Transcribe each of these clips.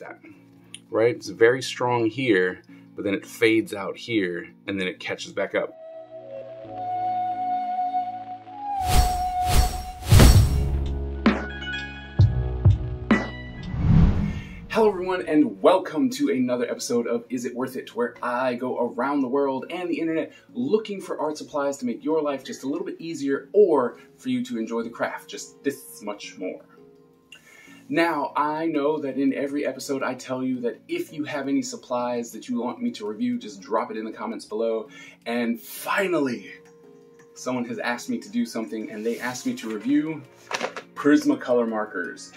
at that, right? It's very strong here, but then it fades out here and then it catches back up. Hello, everyone, and welcome to another episode of Is It Worth It, where I go around the world and the internet looking for art supplies to make your life just a little bit easier or for you to enjoy the craft just this much more. Now, I know that in every episode I tell you that if you have any supplies that you want me to review, just drop it in the comments below. And finally, someone has asked me to do something and they asked me to review Prismacolor markers.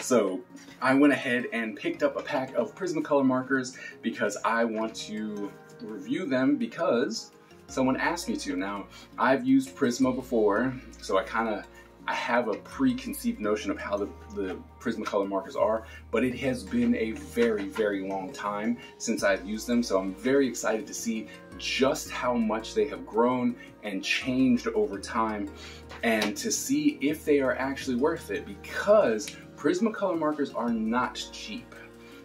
So I went ahead and picked up a pack of Prismacolor markers because I want to review them because someone asked me to. Now, I've used Prisma before, so I kind of I have a preconceived notion of how the, the Prismacolor markers are, but it has been a very, very long time since I've used them, so I'm very excited to see just how much they have grown and changed over time, and to see if they are actually worth it, because Prismacolor markers are not cheap.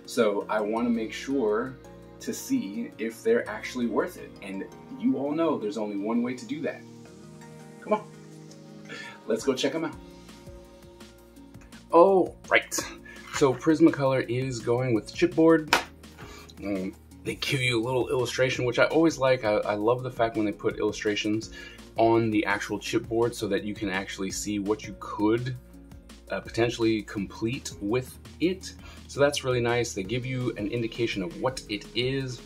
So I want to make sure to see if they're actually worth it. And you all know there's only one way to do that. Let's go check them out. Oh, right. So Prismacolor is going with chipboard. Um, they give you a little illustration, which I always like. I, I love the fact when they put illustrations on the actual chipboard so that you can actually see what you could uh, potentially complete with it. So that's really nice. They give you an indication of what it is.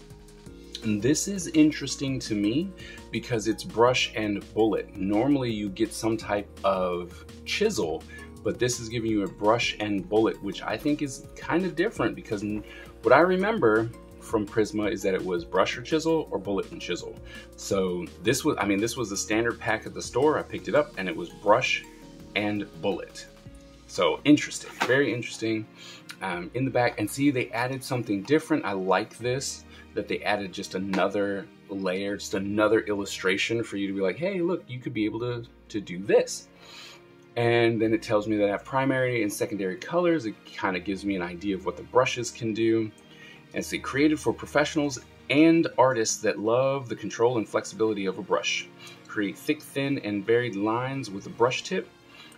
This is interesting to me because it's brush and bullet. Normally you get some type of chisel, but this is giving you a brush and bullet, which I think is kind of different because what I remember from Prisma is that it was brush or chisel or bullet and chisel. So this was, I mean, this was the standard pack at the store. I picked it up and it was brush and bullet. So interesting, very interesting. Um, in the back, and see they added something different. I like this, that they added just another layer, just another illustration for you to be like, hey, look, you could be able to, to do this. And then it tells me that I have primary and secondary colors. It kind of gives me an idea of what the brushes can do. And it's created for professionals and artists that love the control and flexibility of a brush. Create thick, thin, and varied lines with a brush tip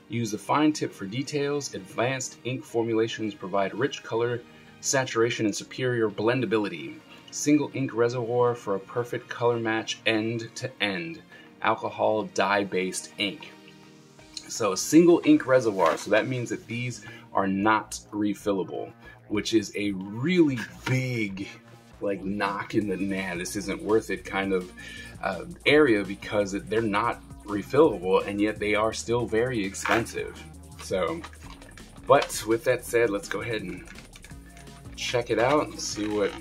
Use the fine tip for details. Advanced ink formulations provide rich color, saturation, and superior blendability. Single ink reservoir for a perfect color match end to end. Alcohol dye based ink. So, a single ink reservoir. So, that means that these are not refillable, which is a really big like knock in the nah, this isn't worth it kind of uh, area because they're not refillable and yet they are still very expensive. So, but with that said, let's go ahead and check it out and see what.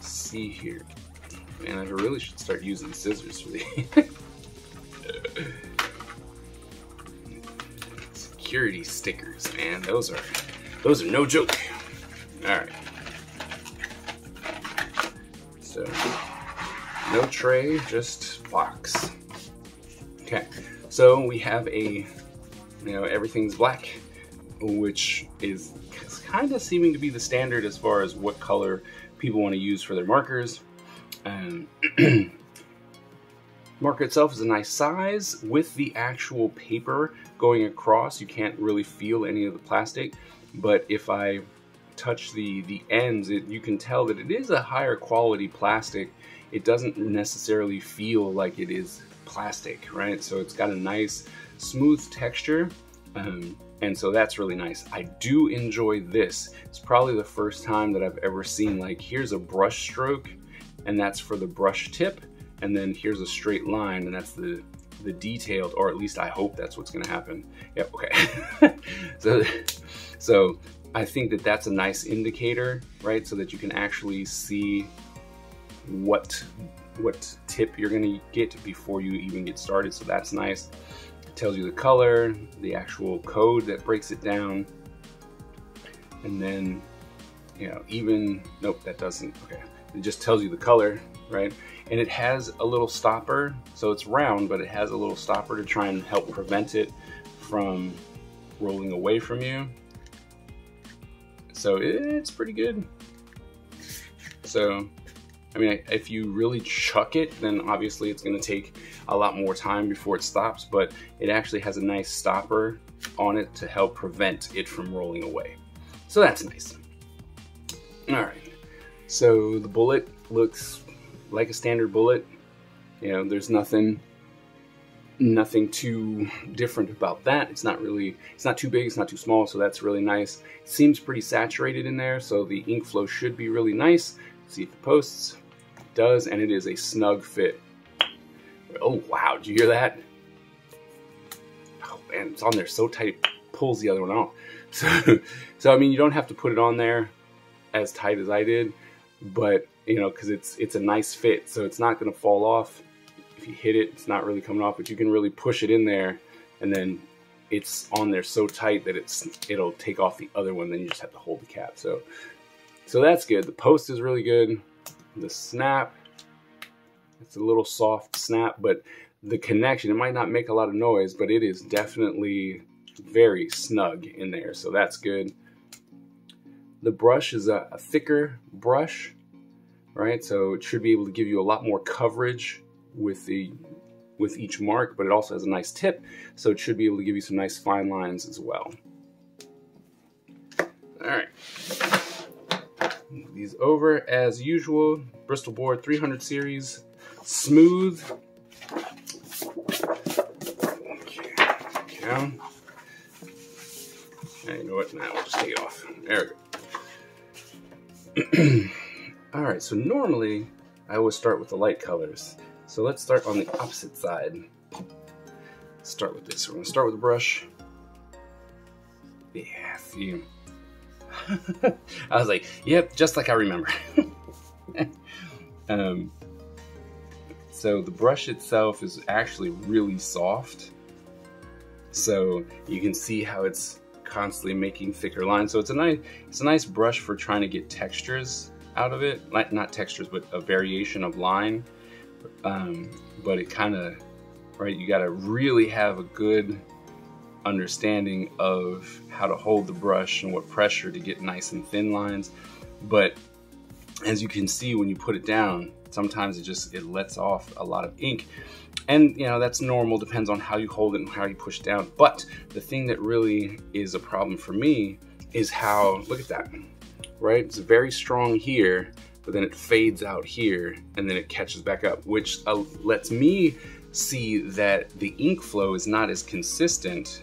See here. Man, I really should start using scissors for these. Security stickers, man. Those are those are no joke. Alright. So no tray, just box. Okay, so we have a, you know, everything's black, which is kind of seeming to be the standard as far as what color people want to use for their markers. Um, marker itself is a nice size with the actual paper going across. You can't really feel any of the plastic, but if I touch the, the ends, it, you can tell that it is a higher quality plastic it doesn't necessarily feel like it is plastic, right? So it's got a nice smooth texture. Um, and so that's really nice. I do enjoy this. It's probably the first time that I've ever seen like, here's a brush stroke and that's for the brush tip. And then here's a straight line and that's the, the detailed, or at least I hope that's what's gonna happen. Yep, okay. so, so I think that that's a nice indicator, right? So that you can actually see what what tip you're gonna get before you even get started. So that's nice. It tells you the color, the actual code that breaks it down, and then you know even nope that doesn't okay. It just tells you the color, right? And it has a little stopper, so it's round, but it has a little stopper to try and help prevent it from rolling away from you. So it's pretty good. So, I mean, if you really chuck it, then obviously it's gonna take a lot more time before it stops, but it actually has a nice stopper on it to help prevent it from rolling away. So that's nice. All right, so the bullet looks like a standard bullet. You know, there's nothing nothing too different about that. It's not really, it's not too big, it's not too small, so that's really nice. It seems pretty saturated in there, so the ink flow should be really nice. See if it posts. It does, and it is a snug fit. Oh, wow, did you hear that? Oh, man, it's on there so tight, pulls the other one off. So, so I mean, you don't have to put it on there as tight as I did, but, you know, because it's, it's a nice fit, so it's not going to fall off if you hit it, it's not really coming off, but you can really push it in there and then it's on there so tight that it's it'll take off the other one. Then you just have to hold the cap. So, so that's good. The post is really good. The snap, it's a little soft snap, but the connection, it might not make a lot of noise, but it is definitely very snug in there. So that's good. The brush is a, a thicker brush, right? So it should be able to give you a lot more coverage with the with each mark, but it also has a nice tip, so it should be able to give you some nice fine lines as well. All right, Move these over as usual. Bristol board 300 series, smooth. Okay, down. And you know what? Now we'll just take it off. There we go. All right, so normally I always start with the light colors. So let's start on the opposite side. Start with this. We're gonna start with the brush. Yeah, see. I was like, yep, just like I remember. um, so the brush itself is actually really soft. So you can see how it's constantly making thicker lines. So it's a nice, it's a nice brush for trying to get textures out of it. Like not textures, but a variation of line um, but it kind of right you got to really have a good understanding of how to hold the brush and what pressure to get nice and thin lines. But as you can see when you put it down sometimes it just it lets off a lot of ink. And you know that's normal depends on how you hold it and how you push down. But the thing that really is a problem for me is how look at that right? It's very strong here but then it fades out here and then it catches back up, which uh, lets me see that the ink flow is not as consistent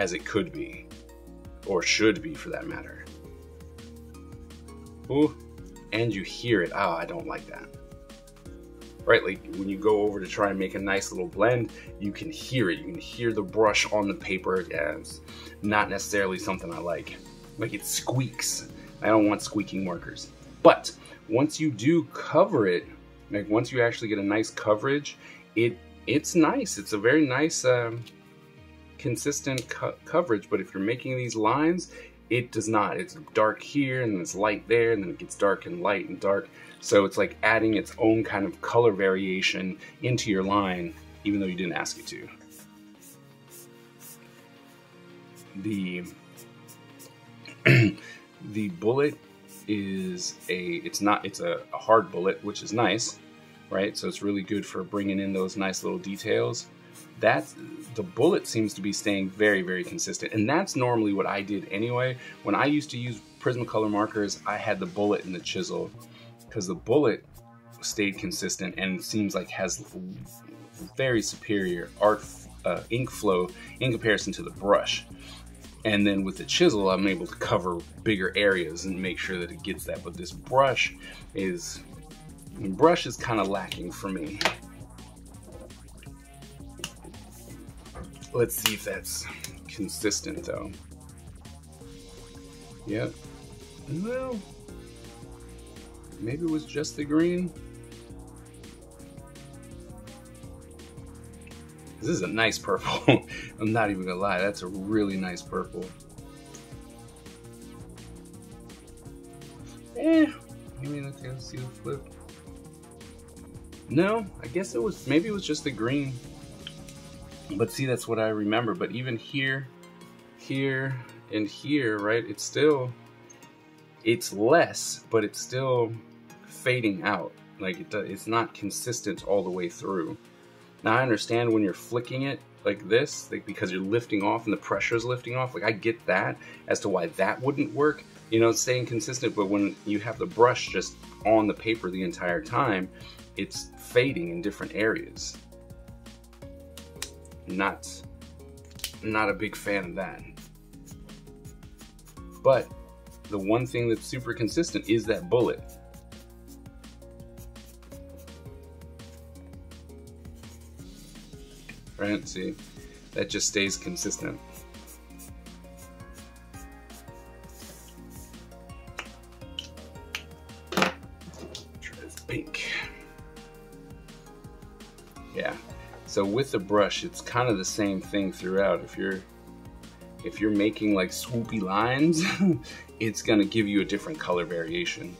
as it could be, or should be for that matter. Ooh, and you hear it. Oh, I don't like that. Right, like when you go over to try and make a nice little blend, you can hear it. You can hear the brush on the paper. It's not necessarily something I like. Like it squeaks. I don't want squeaking markers. But once you do cover it, like once you actually get a nice coverage, it it's nice. It's a very nice, um, consistent co coverage. But if you're making these lines, it does not. It's dark here and it's light there, and then it gets dark and light and dark. So it's like adding its own kind of color variation into your line, even though you didn't ask it to. The the bullet is a it's not it's a, a, hard bullet which is nice right so it's really good for bringing in those nice little details that the bullet seems to be staying very very consistent. And that's normally what I did anyway. When I used to use Prismacolor markers I had the bullet and the chisel because the bullet stayed consistent and seems like has very superior art uh, ink flow in comparison to the brush. And then with the chisel I'm able to cover bigger areas and make sure that it gets that. But this brush is brush is kind of lacking for me let's see if that's consistent though yep well maybe it was just the green This is a nice purple. I'm not even gonna lie, that's a really nice purple. Eh, let's, let's see the flip. No, I guess it was, maybe it was just the green. But see, that's what I remember. But even here, here and here, right? It's still, it's less, but it's still fading out. Like it, it's not consistent all the way through. Now I understand when you're flicking it like this, like because you're lifting off and the pressure is lifting off. Like I get that as to why that wouldn't work. You know, staying consistent. But when you have the brush just on the paper the entire time, it's fading in different areas. Not, not a big fan of that. But the one thing that's super consistent is that bullet. Right, see, that just stays consistent. So with the brush, it's kind of the same thing throughout. If you're if you're making like swoopy lines, it's gonna give you a different color variation.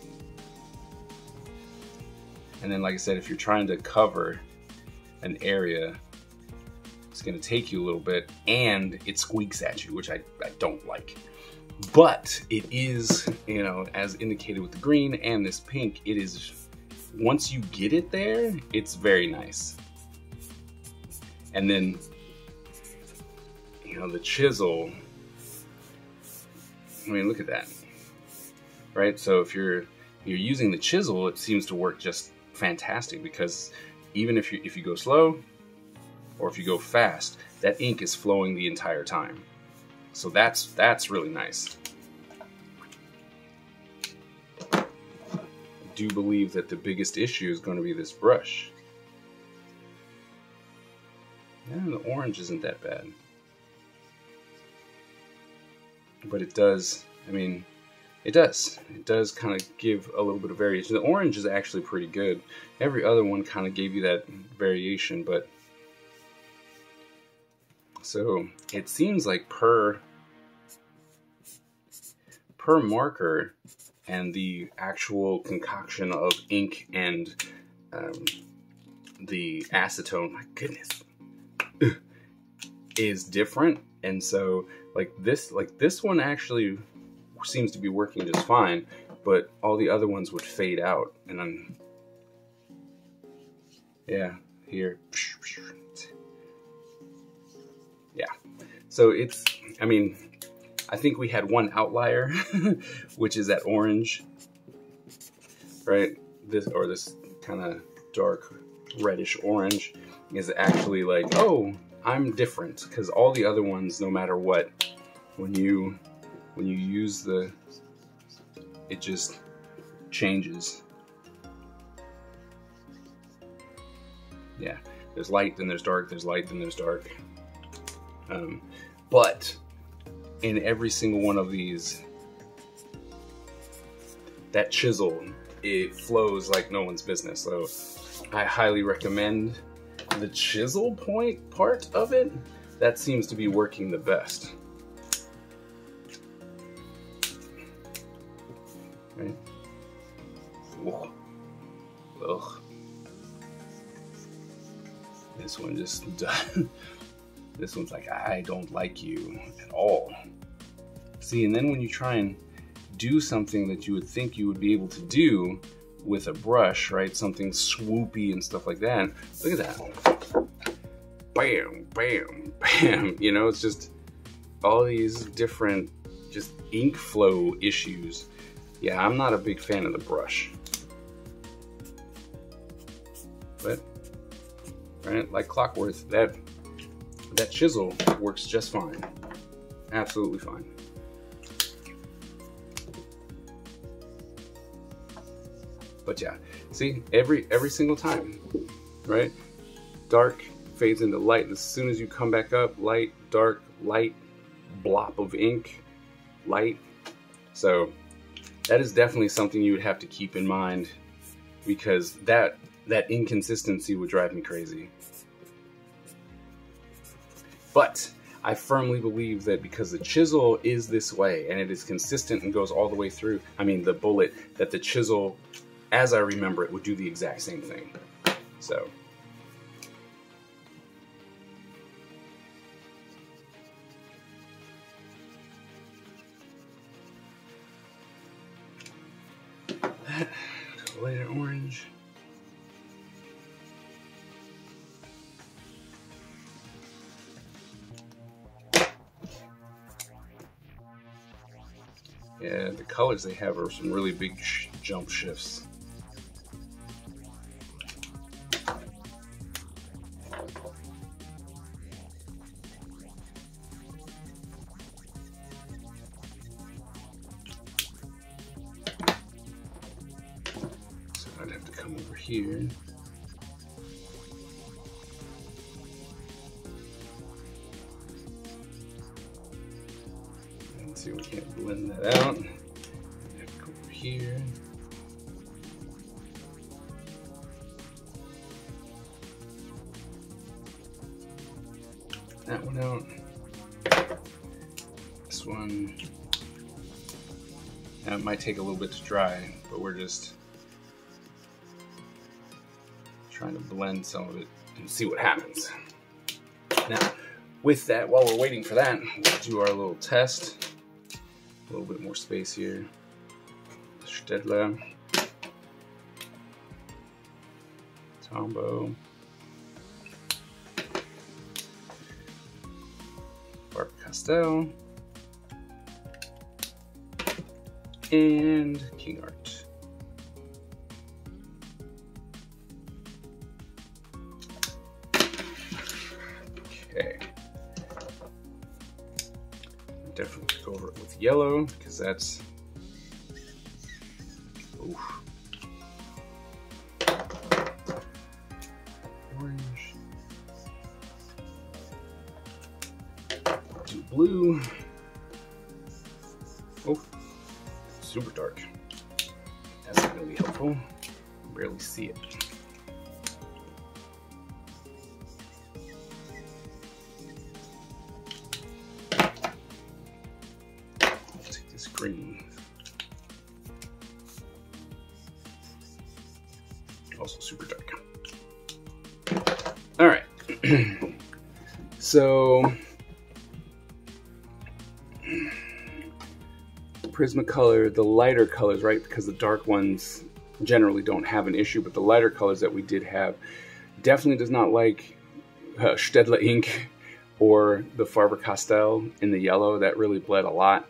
And then like I said, if you're trying to cover an area, it's gonna take you a little bit and it squeaks at you, which I, I don't like. But it is, you know, as indicated with the green and this pink, it is, once you get it there, it's very nice. And then you know, the chisel. I mean, look at that. Right? So if you're you're using the chisel, it seems to work just fantastic because even if you if you go slow or if you go fast, that ink is flowing the entire time. So that's that's really nice. I do believe that the biggest issue is going to be this brush. The orange isn't that bad but it does, I mean, it does. It does kind of give a little bit of variation. The orange is actually pretty good. Every other one kind of gave you that variation, but so it seems like per per marker and the actual concoction of ink and um, the acetone, my goodness, is different. And so like this like this one actually seems to be working just fine but all the other ones would fade out and I'm yeah here yeah so it's I mean I think we had one outlier which is that orange right this or this kind of dark reddish orange is actually like oh I'm different because all the other ones, no matter what, when you when you use the, it just changes. Yeah, there's light, then there's dark, there's light, then there's dark. Um, but in every single one of these, that chisel, it flows like no one's business. So I highly recommend the chisel point part of it, that seems to be working the best. Right? Ugh. Ugh. This one just, this one's like, I don't like you at all. See, and then when you try and do something that you would think you would be able to do, with a brush, right? Something swoopy and stuff like that. Look at that. Bam, bam, bam. You know, it's just all these different just ink flow issues. Yeah, I'm not a big fan of the brush. But, right, like clockwork, that, that chisel works just fine. Absolutely fine. But yeah, see, every every single time, right? Dark fades into light. As soon as you come back up, light, dark, light, blop of ink, light. So that is definitely something you would have to keep in mind because that that inconsistency would drive me crazy. But I firmly believe that because the chisel is this way and it is consistent and goes all the way through, I mean the bullet, that the chisel as I remember it, would do the exact same thing. So. Later orange. Yeah, the colors they have are some really big sh jump shifts. Here. Let's see, we can't blend that out. Go over here. That one out. This one. That might take a little bit to dry, but we're just trying to blend some of it and see what happens. Now, with that, while we're waiting for that, we'll do our little test. A little bit more space here. Staedtler. Tombow. Faber Castell. And King Art. Go over it with yellow because that's. Oof. Orange. Do blue. Oh, super dark. That's not really helpful. Barely see it. So Prismacolor, the lighter colors, right? Because the dark ones generally don't have an issue, but the lighter colors that we did have definitely does not like uh, Staedtler ink or the Faber-Castell in the yellow. That really bled a lot.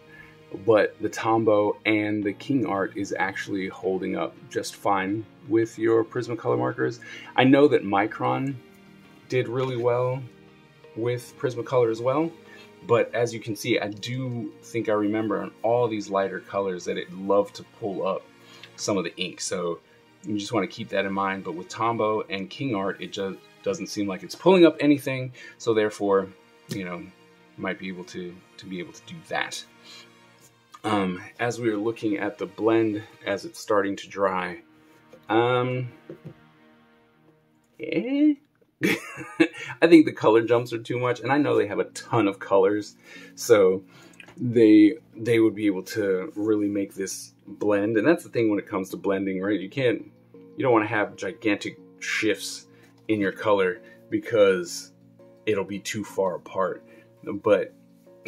But the Tombow and the King Art is actually holding up just fine with your Prismacolor markers. I know that Micron did really well with Prismacolor as well. But as you can see, I do think I remember on all these lighter colors that it loved to pull up some of the ink. So you just want to keep that in mind. But with Tombow and King Art, it just doesn't seem like it's pulling up anything. So therefore, you know, might be able to, to be able to do that. Um, as we are looking at the blend as it's starting to dry, um, eh? I think the color jumps are too much, and I know they have a ton of colors, so they they would be able to really make this blend. And that's the thing when it comes to blending, right? You can't you don't want to have gigantic shifts in your color because it'll be too far apart. But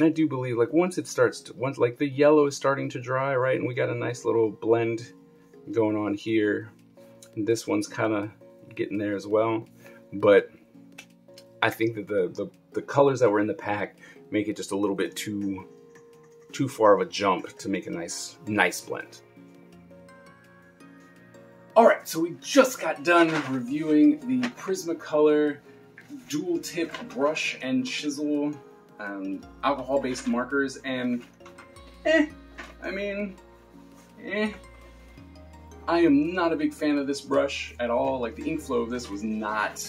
I do believe like once it starts to once like the yellow is starting to dry, right? And we got a nice little blend going on here. And this one's kind of getting there as well but I think that the, the, the colors that were in the pack make it just a little bit too too far of a jump to make a nice nice blend. All right, so we just got done reviewing the Prismacolor dual tip brush and chisel um, alcohol-based markers, and eh, I mean, eh. I am not a big fan of this brush at all. Like the ink flow of this was not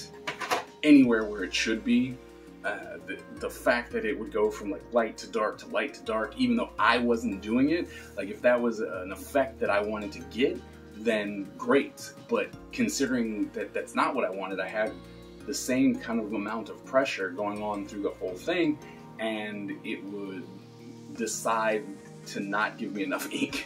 anywhere where it should be. Uh, the, the fact that it would go from like light to dark to light to dark, even though I wasn't doing it, like if that was an effect that I wanted to get, then great. But considering that that's not what I wanted, I had the same kind of amount of pressure going on through the whole thing, and it would decide to not give me enough ink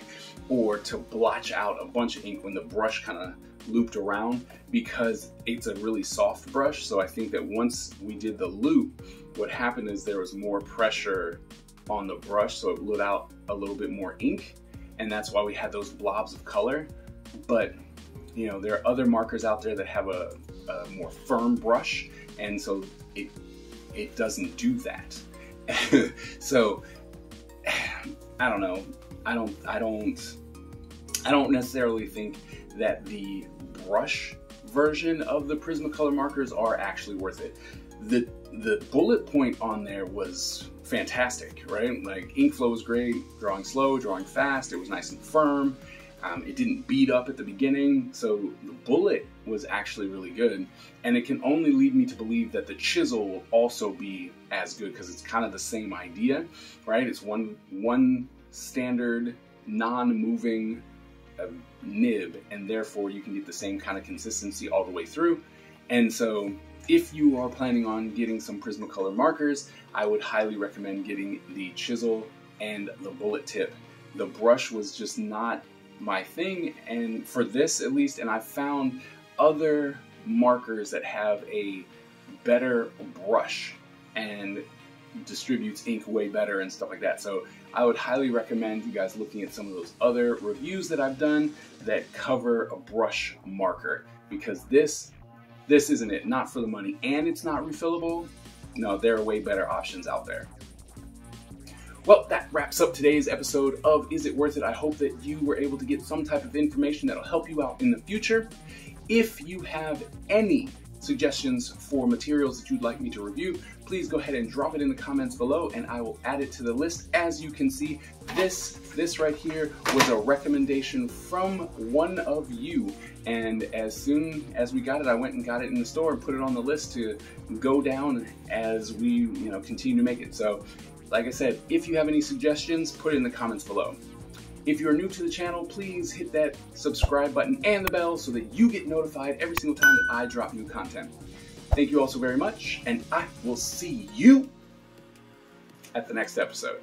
or to blotch out a bunch of ink when the brush kind of looped around because it's a really soft brush. So I think that once we did the loop, what happened is there was more pressure on the brush, so it let out a little bit more ink. And that's why we had those blobs of color. but you know there are other markers out there that have a, a more firm brush, and so it it doesn't do that. so I don't know. I don't. I don't. I don't necessarily think that the brush version of the Prismacolor markers are actually worth it. The the bullet point on there was fantastic, right? Like ink flow was great, drawing slow, drawing fast. It was nice and firm. Um, it didn't beat up at the beginning, so the bullet was actually really good. And it can only lead me to believe that the chisel will also be as good because it's kind of the same idea, right? It's one one standard non-moving uh, nib, and therefore you can get the same kind of consistency all the way through. And so if you are planning on getting some Prismacolor markers, I would highly recommend getting the chisel and the bullet tip. The brush was just not my thing, and for this at least, and I found other markers that have a better brush and distributes ink way better and stuff like that. So I would highly recommend you guys looking at some of those other reviews that I've done that cover a brush marker because this this isn't it, not for the money, and it's not refillable. No, there are way better options out there. Well, that wraps up today's episode of Is It Worth It? I hope that you were able to get some type of information that'll help you out in the future. If you have any suggestions for materials that you'd like me to review, please go ahead and drop it in the comments below and I will add it to the list. As you can see, this, this right here was a recommendation from one of you. And as soon as we got it, I went and got it in the store and put it on the list to go down as we, you know, continue to make it. So like I said, if you have any suggestions, put it in the comments below. If you're new to the channel, please hit that subscribe button and the bell so that you get notified every single time that I drop new content. Thank you all so very much, and I will see you at the next episode.